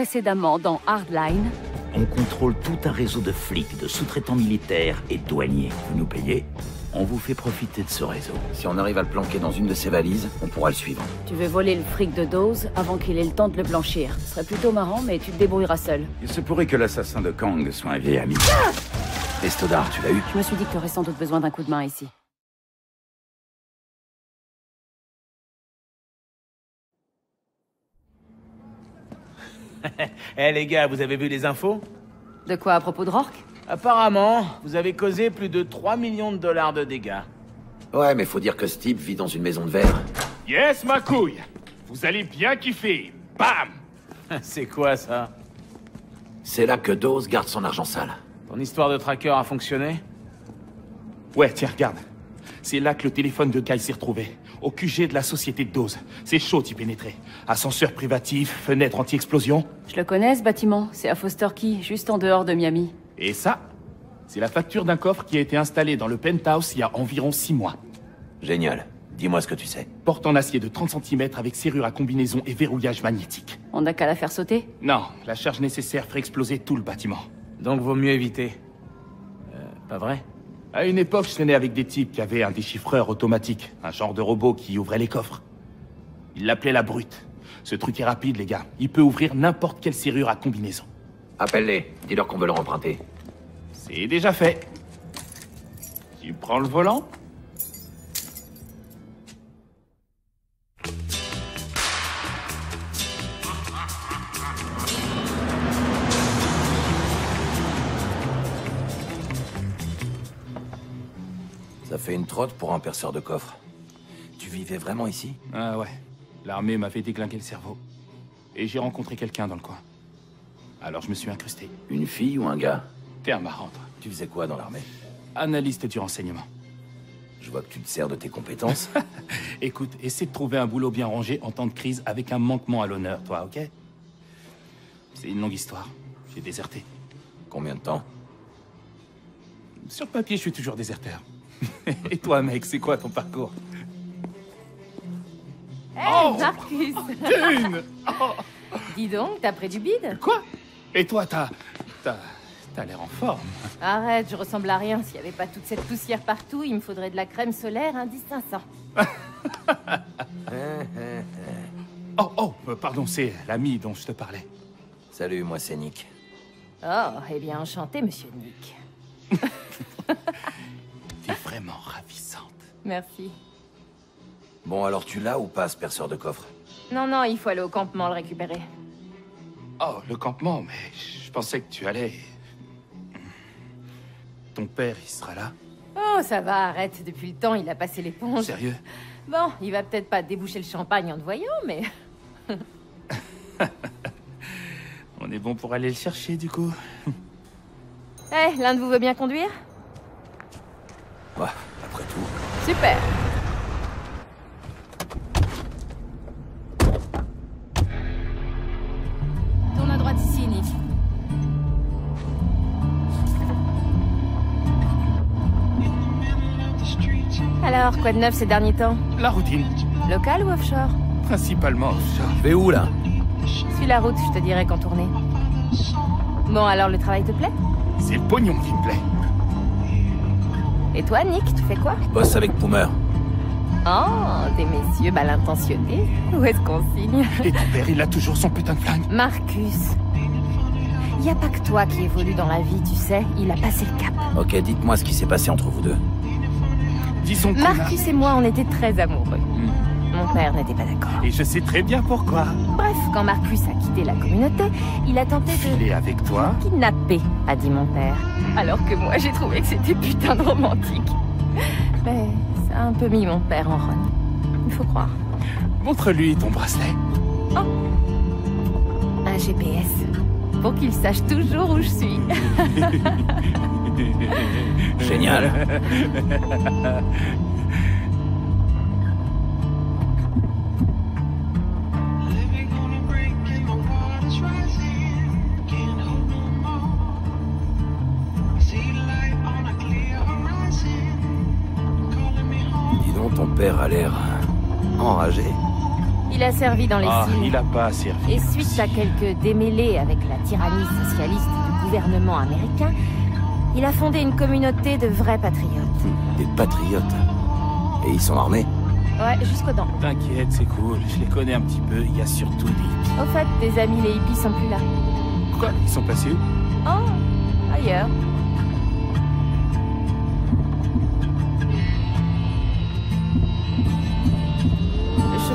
Précédemment dans Hardline. On contrôle tout un réseau de flics, de sous-traitants militaires et douaniers. Vous nous payez on vous fait profiter de ce réseau. Si on arrive à le planquer dans une de ses valises, on pourra le suivre. Tu veux voler le fric de Dose avant qu'il ait le temps de le blanchir. Ce serait plutôt marrant, mais tu te débrouilleras seul. Il se pourrait que l'assassin de Kang soit un vieil ami. Estodar, tu l'as eu? Je me suis dit que tu aurais sans doute besoin d'un coup de main ici. Eh les gars, vous avez vu les infos? De quoi à propos de Rourke? Apparemment, vous avez causé plus de 3 millions de dollars de dégâts. Ouais, mais faut dire que Steve vit dans une maison de verre. Yes, ma couille Vous allez bien kiffer Bam C'est quoi ça? C'est là que Dose garde son argent sale. Ton histoire de tracker a fonctionné? Ouais, tiens, regarde. C'est là que le téléphone de Guy s'est retrouvé. Au QG de la société de Dose. C'est chaud d'y pénétrer. Ascenseur privatif, fenêtre anti-explosion. Je le connais ce bâtiment. C'est à Foster Key, juste en dehors de Miami. Et ça, c'est la facture d'un coffre qui a été installé dans le penthouse il y a environ six mois. Génial. Dis-moi ce que tu sais. Porte en acier de 30 cm avec serrure à combinaison et verrouillage magnétique. On n'a qu'à la faire sauter Non, la charge nécessaire ferait exploser tout le bâtiment. Donc vaut mieux éviter. Euh, pas vrai? À une époque, je traînais avec des types qui avaient un déchiffreur automatique, un genre de robot qui ouvrait les coffres. Ils l'appelaient la brute. Ce truc est rapide, les gars. Il peut ouvrir n'importe quelle serrure à combinaison. Appelle-les. Dis-leur qu'on veut le emprunter. C'est déjà fait. Tu prends le volant fait une trotte pour un perceur de coffre. Tu vivais vraiment ici? Ah ouais. L'armée m'a fait déglinguer le cerveau. Et j'ai rencontré quelqu'un dans le coin. Alors je me suis incrusté. Une fille ou un gars? T'es un marrant, toi. Tu faisais quoi dans l'armée? Analyste du renseignement. Je vois que tu te sers de tes compétences. Écoute, essaie de trouver un boulot bien rangé en temps de crise avec un manquement à l'honneur, toi, ok? C'est une longue histoire. J'ai déserté. Combien de temps? Sur le papier, je suis toujours déserteur. Et toi, mec, c'est quoi ton parcours Hé, Marcus Dune Dis donc, t'as pris du bide Quoi Et toi, t'as... T'as... T'as l'air en forme. Arrête, je ressemble à rien. S'il n'y avait pas toute cette poussière partout, il me faudrait de la crème solaire indice 500. Oh, oh, euh, pardon, c'est l'ami dont je te parlais. Salut, moi c'est Nick. Oh, eh bien enchanté, monsieur Nick. Vraiment ravissante. Merci. Bon, alors tu l'as ou pas, ce perceur de coffre? Non, non, il faut aller au campement le récupérer. Oh, le campement, mais je pensais que tu allais... Ton père, il sera là? Oh, ça va, arrête. Depuis le temps, il a passé l'éponge. Sérieux? Bon, il va peut-être pas déboucher le champagne en te voyant, mais... On est bon pour aller le chercher, du coup Eh, l'un de vous veut bien conduire? Bah, après tout. Super Tourne à droite ici, Nick. Alors, quoi de neuf ces derniers temps? La routine. Local ou offshore? Principalement offshore. Je vais où, là? Suis la route, je te dirai quand tourner. Bon, alors le travail te plaît? C'est le pognon qui me plaît. Et toi, Nick, tu fais quoi? Je bosse avec Boomer. Oh, des messieurs mal intentionnés. Où est-ce qu'on signe? Et ton père, il a toujours son putain de flingue. Marcus. Y a pas que toi qui évolue dans la vie, tu sais. Il a passé le cap. Ok, dites-moi ce qui s'est passé entre vous deux. Disons a... Marcus et moi, on était très amoureux. Mon père n'était pas d'accord. Et je sais très bien pourquoi. Bref, quand Marcus a quitté la communauté, il a tenté Il de est avec toi kidnapper, a dit mon père. Alors que moi, j'ai trouvé que c'était putain de romantique. Mais ça a un peu mis mon père en rogne. Il faut croire. Montre-lui ton bracelet. Un GPS. Pour qu'il sache toujours où je suis. Génial. père a l'air enragé. Il a servi dans les Ah, il a pas servi. Et suite à quelques démêlés avec la tyrannie socialiste du gouvernement américain, il a fondé une communauté de vrais patriotes. Des patriotes. Et ils sont armés Ouais, jusqu'aux dents. T'inquiète, c'est cool. Je les connais un petit peu. Il y a surtout des... Au fait, tes amis les hippies sont plus là. Quoi? Ils sont passés où? Oh, ailleurs.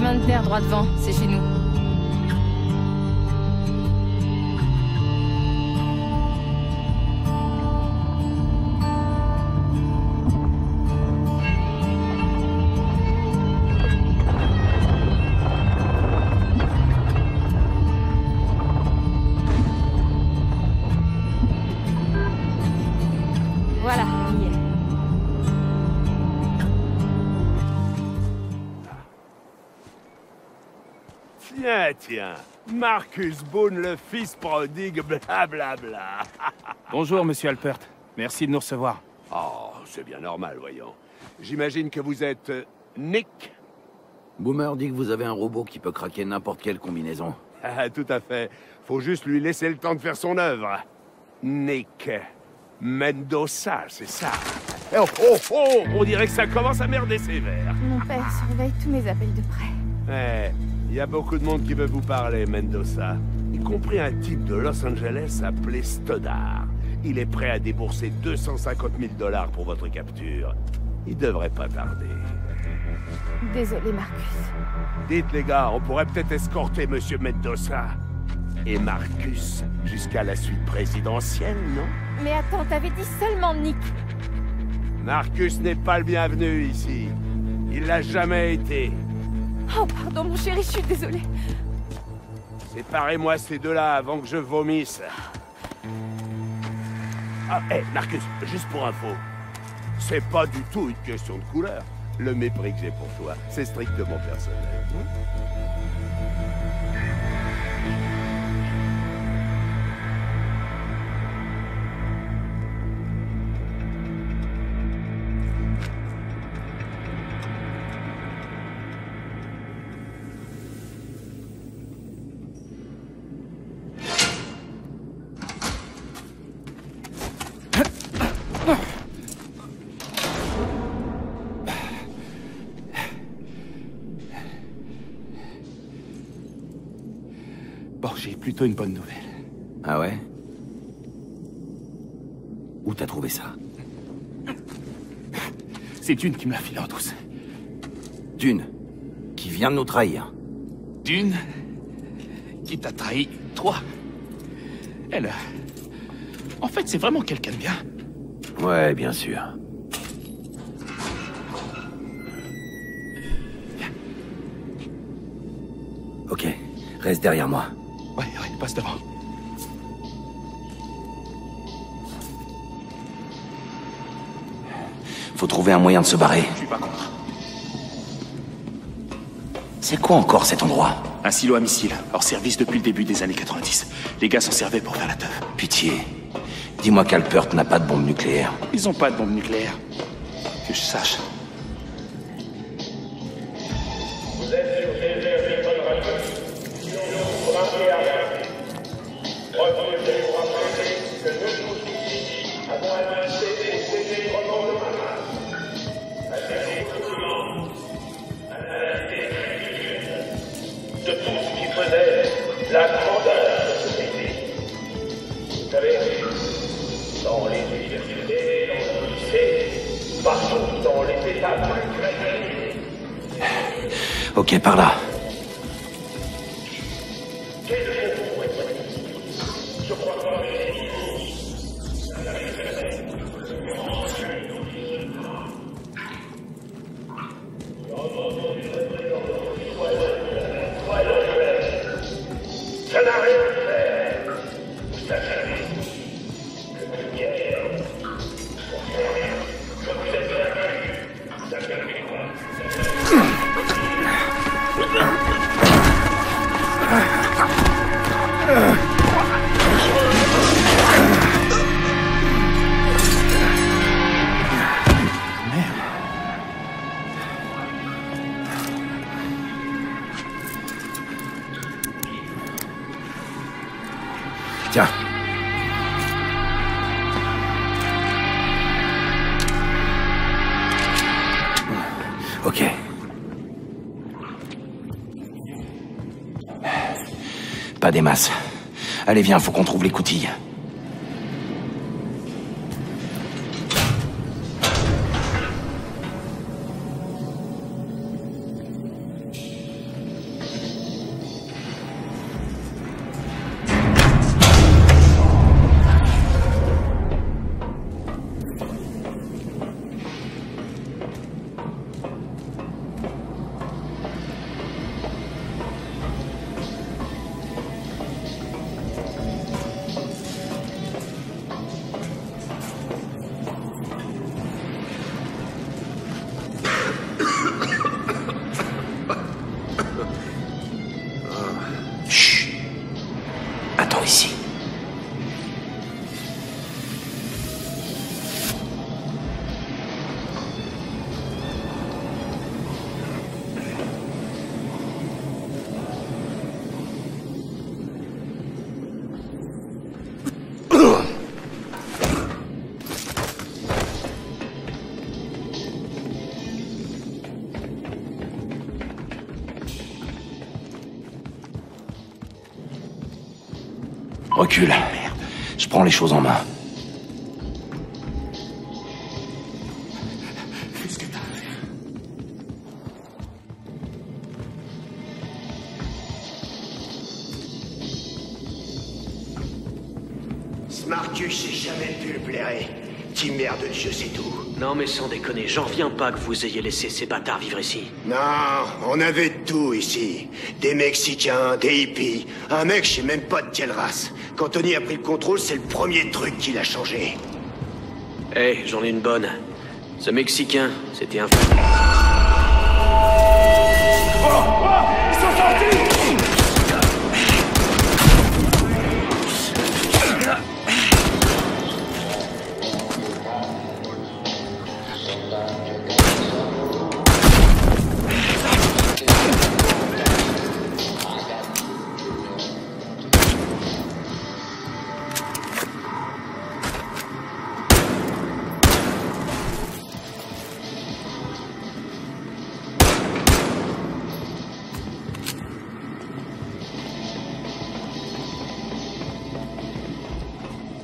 Chemin de terre droit devant, c'est chez nous. Tiens. Marcus Boone, le fils prodigue, blablabla. Bonjour, monsieur Alpert. Merci de nous recevoir. Oh, c'est bien normal, voyons. J'imagine que vous êtes euh, Nick Boomer dit que vous avez un robot qui peut craquer n'importe quelle combinaison. Ah, tout à fait. Faut juste lui laisser le temps de faire son œuvre. Nick Mendoza, c'est ça. Oh, oh, oh On dirait que ça commence à merder sévère. Mon père surveille tous mes appels de près. Eh, il y a beaucoup de monde qui veut vous parler, Mendoza. Y compris un type de Los Angeles appelé Stoddard. Il est prêt à débourser 250 000 dollars pour votre capture. Il devrait pas tarder. Désolé, Marcus. Dites les gars, on pourrait peut-être escorter Monsieur Mendoza et Marcus jusqu'à la suite présidentielle, non? Mais attends, t'avais dit seulement Nick. Marcus n'est pas le bienvenu ici. Il l'a jamais été. Oh, pardon, mon chéri, je suis désolée. Séparez-moi ces deux-là avant que je vomisse. Ah, hé, Marcus, juste pour info. C'est pas du tout une question de couleur. Le mépris que j'ai pour toi, c'est strictement personnel. J'ai plutôt une bonne nouvelle. Ah ouais? Où t'as trouvé ça? C'est Dune qui me l'a filé en douce. Dune, qui vient de nous trahir. Dune qui t'a trahi, toi. Elle... En fait, c'est vraiment quelqu'un de bien. Ouais, bien sûr. Ok, reste derrière moi. Passe devant. Faut trouver un moyen de se barrer. Je suis pas contre. C'est quoi encore cet endroit? Un silo à missiles, hors service depuis le début des années 90. Les gars s'en servaient pour faire la teuf. Pitié. Dis-moi qu'Alpert n'a pas de bombe nucléaire. Ils ont pas de bombe nucléaire. Que je sache. Allez, viens, faut qu'on trouve les coutilles. Recule. Merde. Je prends les choses en main. Smarcus, j'ai jamais pu le blairer. Petit merde de Dieu, c'est tout. Non mais sans déconner, j'en reviens pas que vous ayez laissé ces bâtards vivre ici. Non, on avait tout ici. Des Mexicains, des hippies. Un mec, je sais même pas de quelle race. Quand Tony a pris le contrôle, c'est le premier truc qui l'a changé. Eh, j'en ai une bonne. Ce Mexicain, c'était un...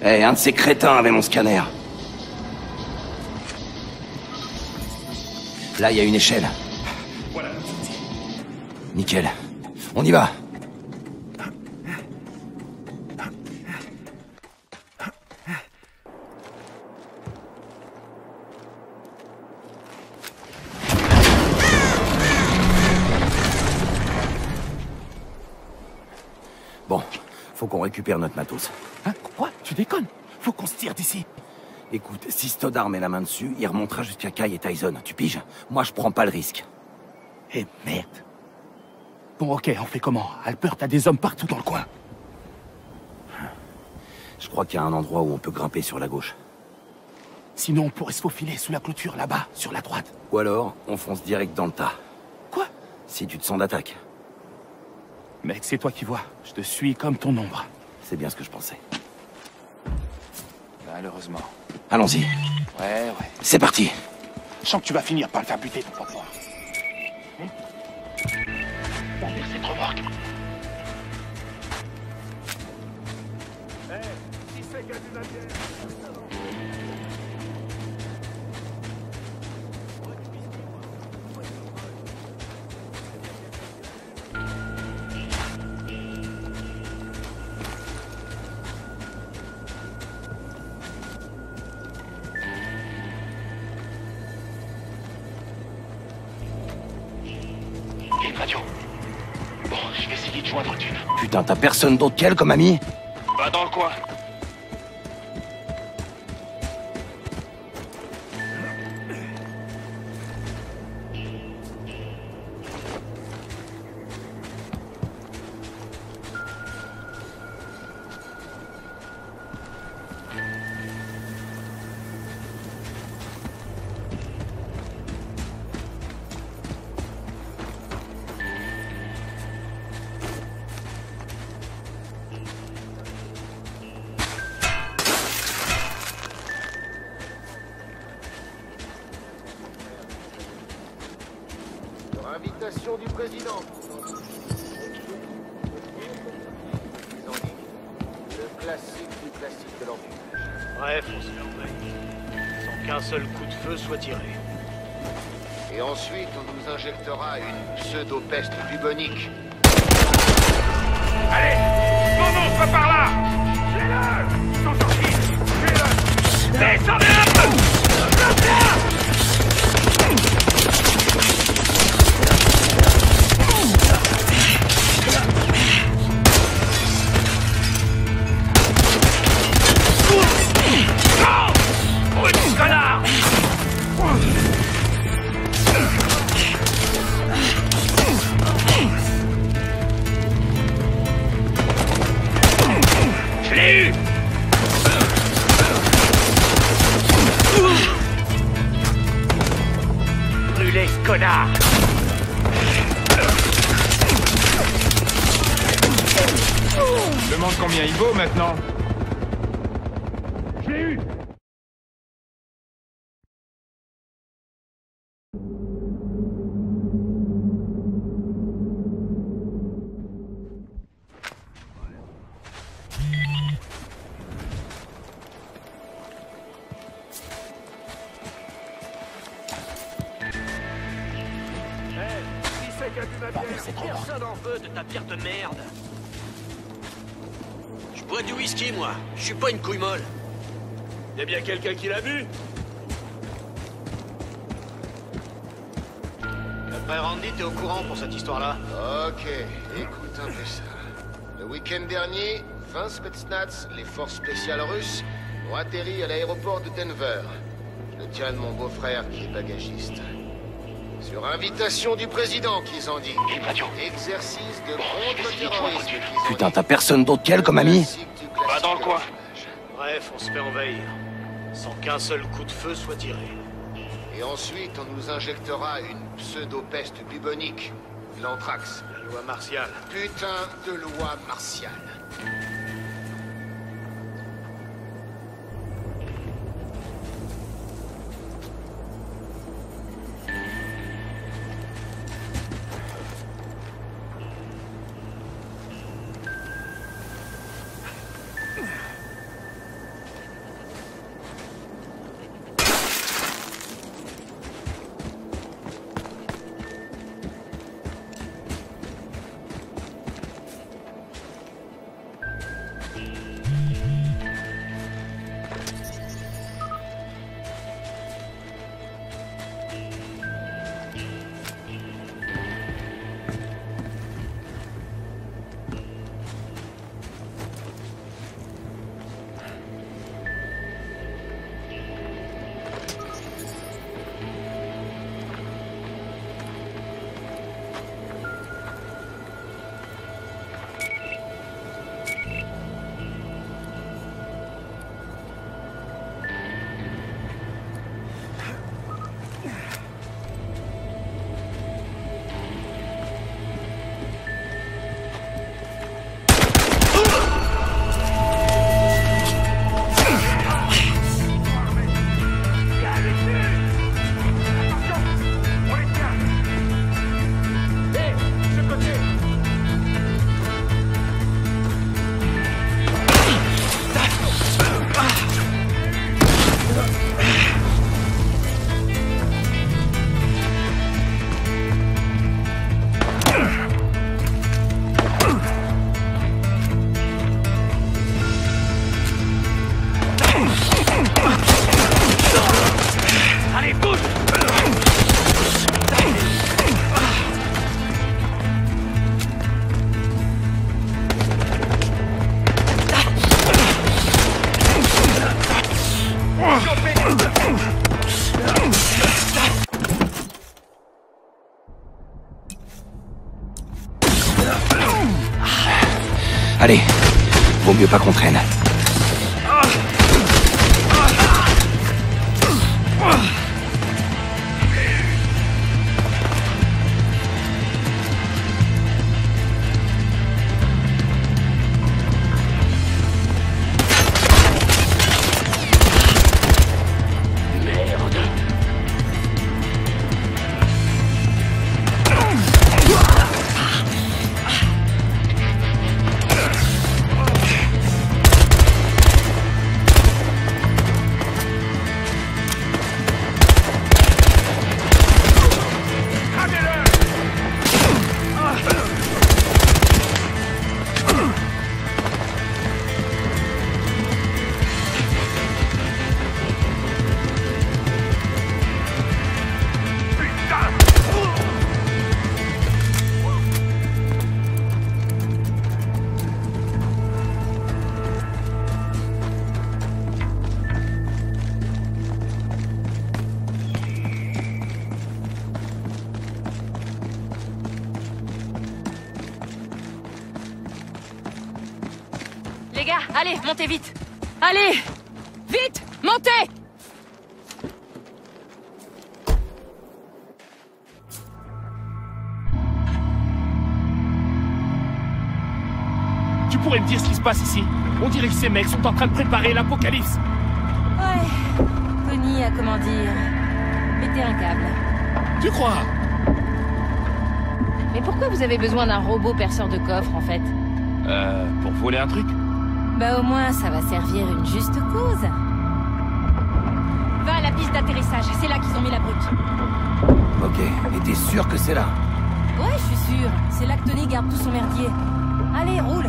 Eh, un de ces crétins avait mon scanner. Là, il y a une échelle. Nickel. On y va. Bon, faut qu'on récupère notre matos. Hein Quoi Tu déconnes Faut qu'on se tire d'ici. Écoute, si Stoddard met la main dessus, il remontera jusqu'à Kai et Tyson. Tu piges? Moi, je prends pas le risque. Eh merde. Bon, ok, on fait comment? Alpert, t'as des hommes partout dans le coin. Je crois qu'il y a un endroit où on peut grimper sur la gauche. Sinon, on pourrait se faufiler sous la clôture, là-bas, sur la droite. Ou alors, on fonce direct dans le tas. Quoi? Si tu te sens d'attaque. Mec, c'est toi qui vois. Je te suis comme ton ombre. C'est bien ce que je pensais. Malheureusement. Allons-y. Ouais, ouais. C'est parti. Je sens que tu vas finir par le faire buter, ton papa. cette remorque. Il y a personne d'autre qu'elle comme ami du président. Le classique du classique de l'Empire. Bref, on se fait envahir. Sans qu'un seul coup de feu soit tiré. Et ensuite, on nous injectera une pseudo-peste bubonique. Allez Non, non, pas par là Tuez-le Ils sont sortis Tuez-le Descendez Je demande combien il vaut maintenant a quelqu'un qui l'a vu Après Randy, t'es au courant pour cette histoire-là Ok, écoute un peu ça. Le week-end dernier, 20 Spetsnaz, les forces spéciales russes, ont atterri à l'aéroport de Denver. Le tien de mon beau-frère qui est bagagiste. Sur invitation du président, qu'ils en dit. Exercice de contre-terrorisme, Putain, t'as personne d'autre qu'elle comme ami Pas dans le coin. Bref, on se fait envahir. Sans qu'un seul coup de feu soit tiré. Et ensuite, on nous injectera une pseudo-peste bubonique. L'anthrax. La loi martiale. Putain de loi martiale. Mieux pas qu'on traîne. Montez vite. Allez. Vite. Montez. Tu pourrais me dire ce qui se passe ici. On dirait que ces mecs sont en train de préparer l'apocalypse. Ouais. Tony a comment dire... pété un câble. Tu crois? Mais pourquoi vous avez besoin d'un robot perceur de coffre, en fait? Euh, pour voler un truc? Bah au moins, ça va servir une juste cause. Va à la piste d'atterrissage, c'est là qu'ils ont mis la brute. Ok, et t'es sûr que c'est là? Ouais, je suis sûr. C'est là que Tony garde tout son merdier. Allez, roule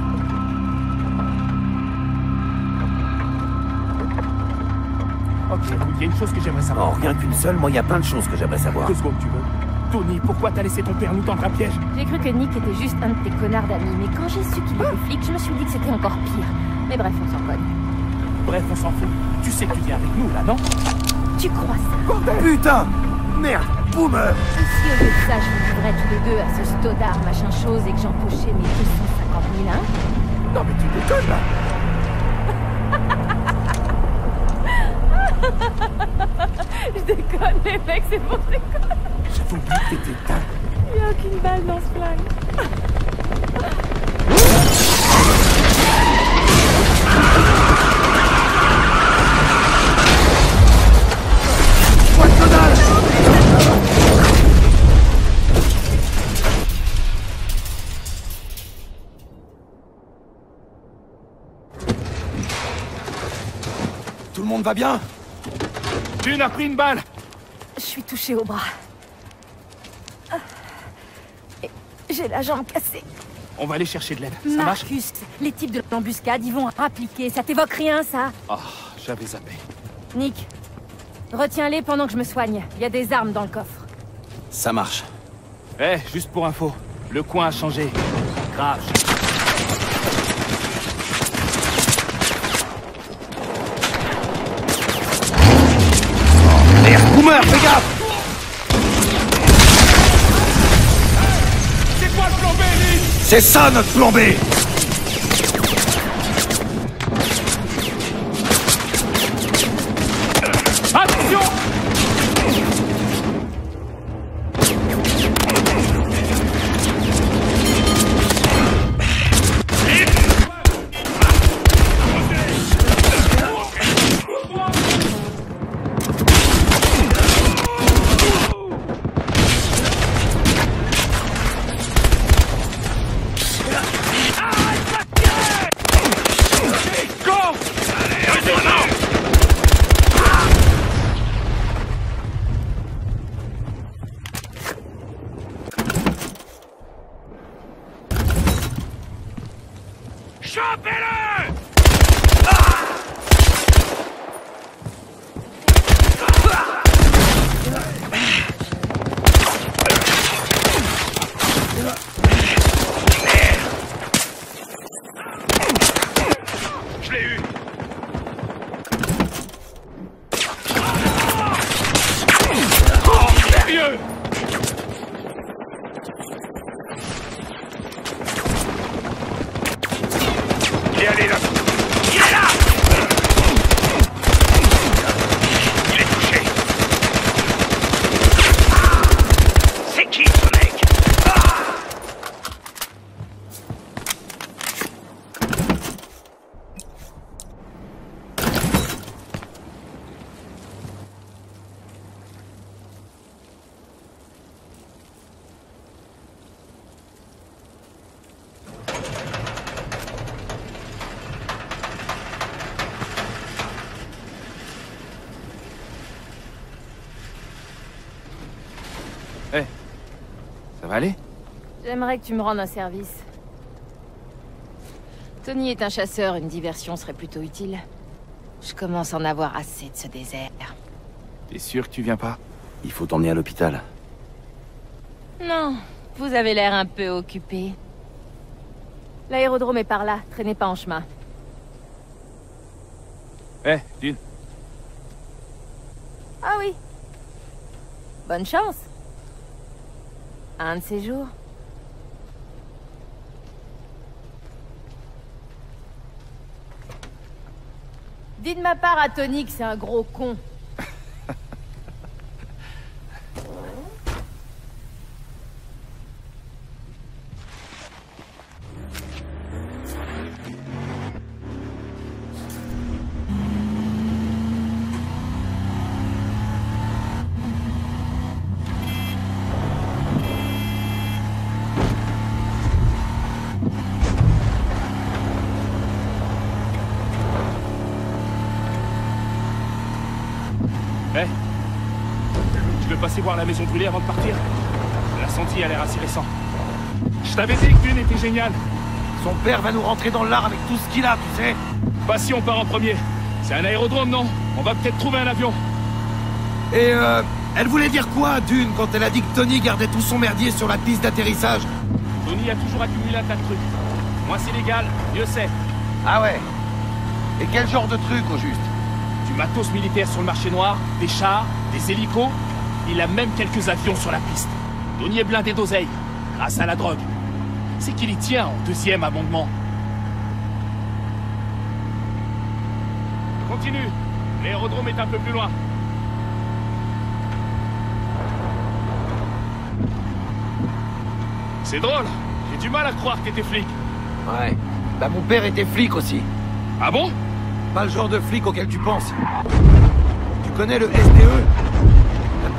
Ok, il y a une chose que j'aimerais savoir. Non, rien qu'une seule, moi il y a plein de choses que j'aimerais savoir. Deux secondes, tu veux Tony, pourquoi t'as laissé ton père nous tendre un piège? J'ai cru que Nick était juste un de tes connards d'amis, mais quand j'ai su qu'il était flic, je me suis dit que c'était encore pire. Mais bref, on s'en cogne. Bref, on s'en fout. Tu sais que tu viens avec nous, là, non Tu crois ça Putain Merde Boomer si au lieu de ça, je me livrais tous les deux à ce stodard machin chose et que j'empochais mes 250 000 hein Non mais tu déconnes, là Je déconne, les mecs, c'est pour déconner. J'avais oublié que t'étais dingue. Il n'y a aucune balle dans ce flingue. Monde va bien Tu n'as pris une balle Je suis touchée au bras. Et J'ai la jambe cassée. On va aller chercher de l'aide. Ça marche Marcus, les types de l'embuscade, ils vont rappliquer. Ça t'évoque rien, ça Oh, j'avais zappé. Nick, retiens-les pendant que je me soigne. Il y a des armes dans le coffre. Ça marche. Eh, juste pour info, le coin a changé. Grave. Fais gaffe. C'est quoi le plan B, C'est ça notre plan B J'aimerais que tu me rendes un service. Tony est un chasseur, une diversion serait plutôt utile. Je commence à en avoir assez de ce désert. T'es sûr que tu viens pas? Il faut t'emmener à l'hôpital. Non, vous avez l'air un peu occupé. L'aérodrome est par là, traînez pas en chemin. Eh, Dune, Ah oui. Bonne chance. Un de ces jours. Dis de ma part à Tony que c'est un gros con. Eh Tu maison brûlée avant de partir La senti a l'air assez récent. Je t'avais dit que Dune était génial. Son père va nous rentrer dans l'art avec tout ce qu'il a, tu sais. Pas si on part en premier. C'est un aérodrome, non? On va peut-être trouver un avion. Et euh, elle voulait dire quoi, Dune, quand elle a dit que Tony gardait tout son merdier sur la piste d'atterrissage? Tony a toujours accumulé un tas de trucs. Moins c'est légal, mieux c'est. Ah ouais Et quel genre de truc, au juste? Du matos militaire sur le marché noir, des chars, des hélicos. Il a même quelques avions sur la piste. Est blindé d'oseille, grâce à la drogue. C'est qu'il y tient au deuxième amendement. Continue. L'aérodrome est un peu plus loin. C'est drôle. J'ai du mal à croire que t'étais flic. Ouais. Bah mon père était flic aussi. Ah bon? Pas le genre de flic auquel tu penses. Tu connais le SDE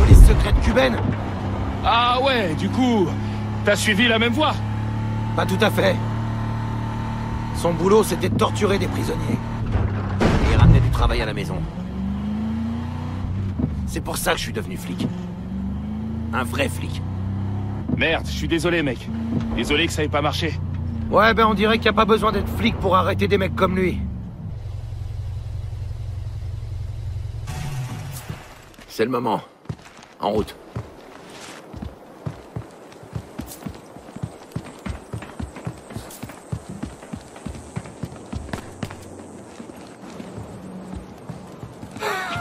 police secrète cubaine Ah ouais, du coup, t'as suivi la même voie Pas tout à fait. Son boulot, c'était de torturer des prisonniers. Et il ramenait du travail à la maison. C'est pour ça que je suis devenu flic. Un vrai flic. Merde, je suis désolé, mec. Désolé que ça ait pas marché. Ouais, ben on dirait qu'il n'y a pas besoin d'être flic pour arrêter des mecs comme lui. C'est le moment. En route.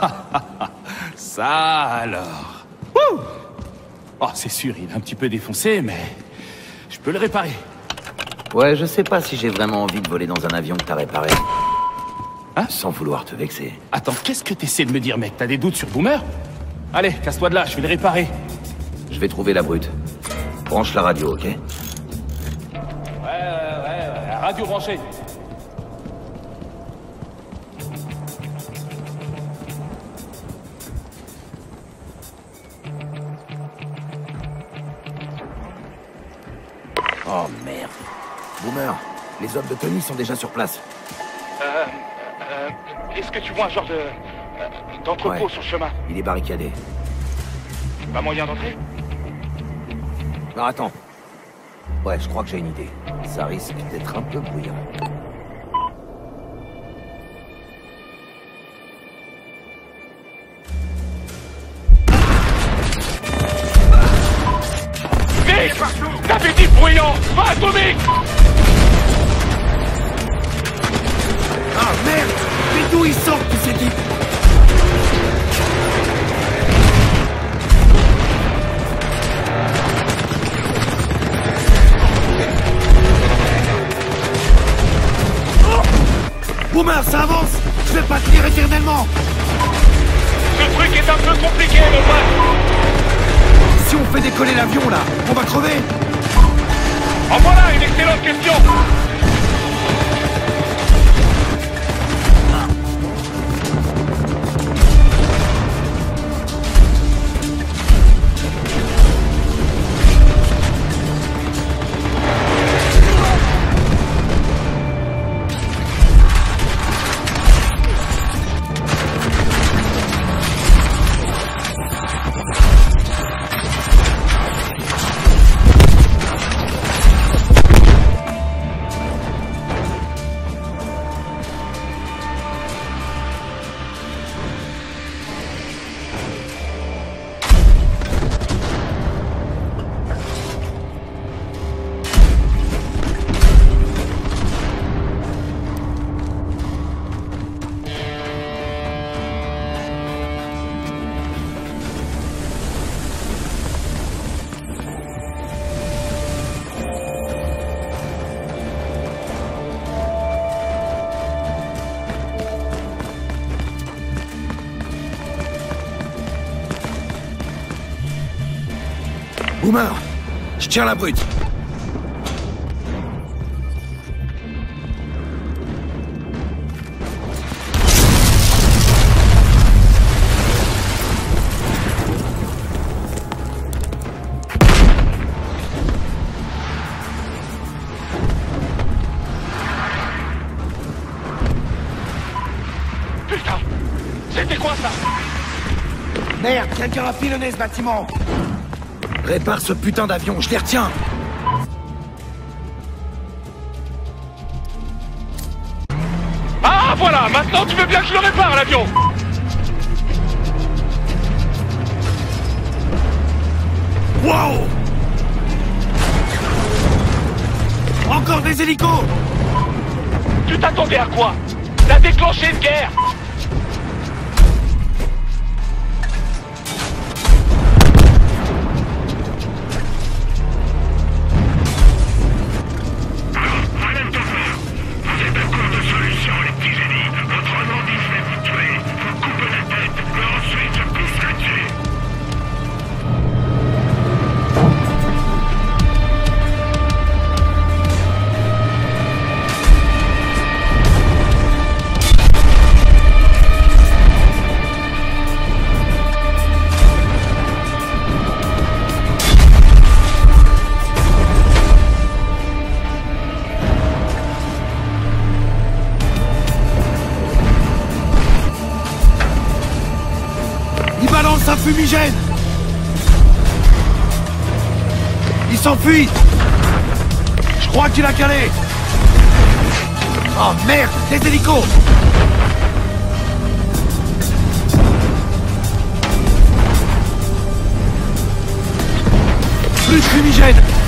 Ça alors. Wouh oh, c'est sûr, il est un petit peu défoncé, mais je peux le réparer. Ouais, je sais pas si j'ai vraiment envie de voler dans un avion que t'as réparé. Hein? Sans vouloir te vexer. Attends, qu'est-ce que t'essaies de me dire, mec? T'as des doutes sur Boomer? Allez, casse-toi de là, je vais le réparer. Je vais trouver la brute. Branche la radio, ok Ouais, ouais, ouais, radio branchée. Oh merde. Boomer, les hommes de Tony sont déjà sur place. Euh, euh, est-ce que tu vois un genre de... d'entrepôt Ouais. sur le chemin Il est barricadé. Pas moyen d'entrer Alors attends. Ouais, je crois que j'ai une idée. Ça risque d'être un peu bruyant. Vite dit bruyant Pas atomique Ah merde Mais d'où ils sortent tous ces types Boomer, ça avance. Je vais pas tenir éternellement. Ce truc est un peu compliqué, mon pote. Si on fait décoller l'avion, là, on va crever. En voilà une excellente question Boomer Je tiens la brute. Putain C'était quoi ça? Merde, quelqu'un a pilonné ce bâtiment Répare ce putain d'avion, je les retiens. Ah voilà Maintenant tu veux bien que je le répare l'avion. Wow. Encore des hélicos. Tu t'attendais à quoi? T'as déclenché une guerre fumigène. Il s'enfuit. Je crois qu'il a calé. Oh merde Des hélicos. Plus fumigène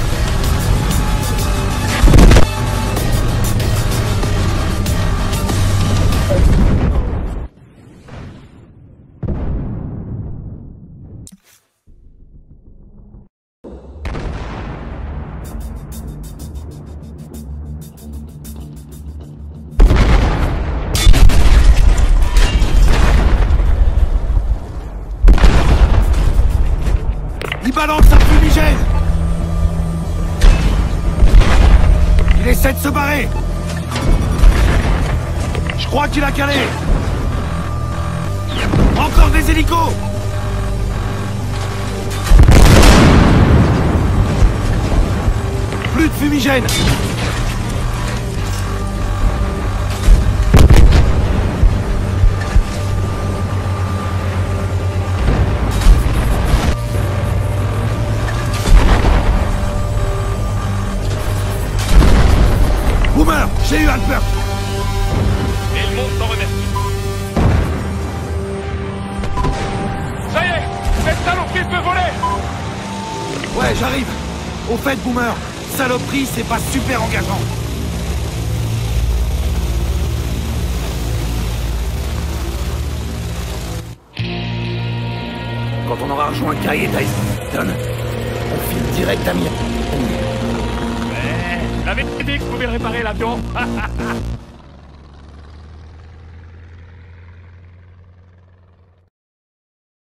crois qu'il a calé. Encore des hélicos. Plus de fumigène. Boomer J'ai eu Et Ouais, j'arrive Au fait, Boomer, saloperie, c'est pas super engageant. Quand on aura rejoint Kai et Tyson, on file direct à Mir. Ouais, dit que je pouvais réparer l'avion